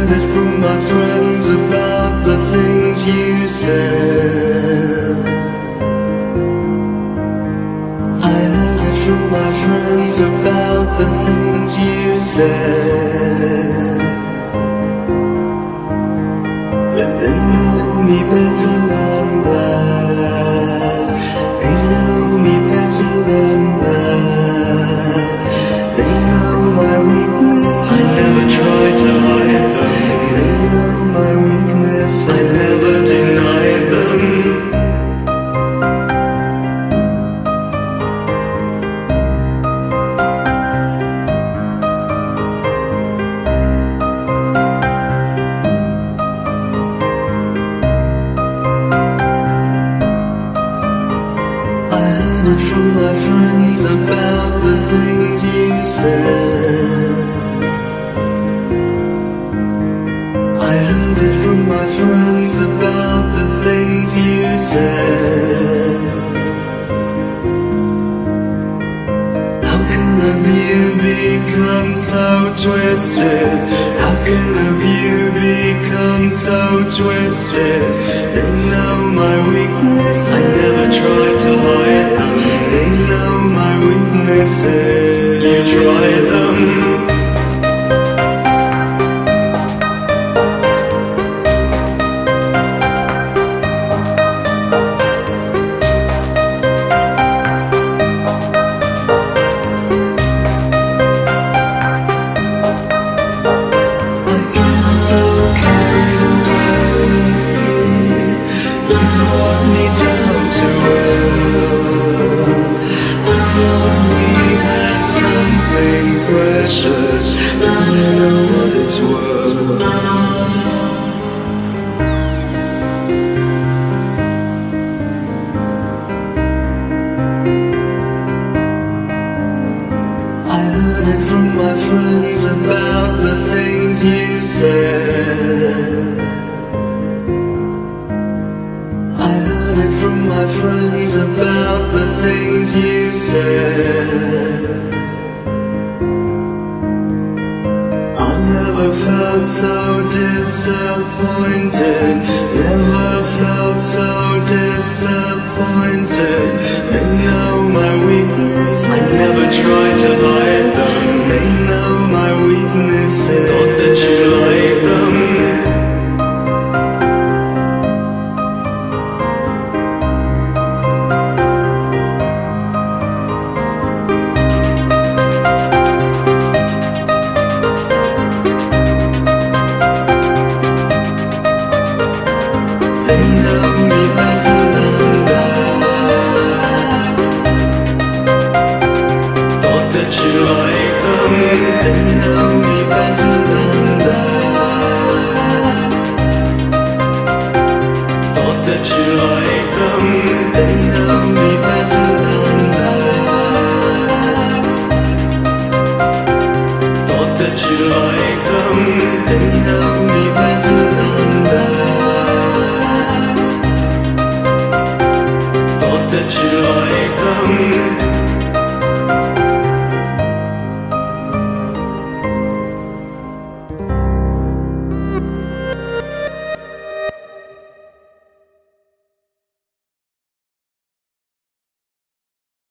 heard it from my friends about the things you said. Friends about the things you said. I heard it from my friends about the things you said. How can a view become so twisted? How can a view become so twisted? They know my weakness. I never tried to hide weaknesses. You tried them. Precious. Now you know what it's worth. I heard it from my friends about the things you said. I heard it from my friends about the things you said. Never felt so disappointed. Never felt so disappointed.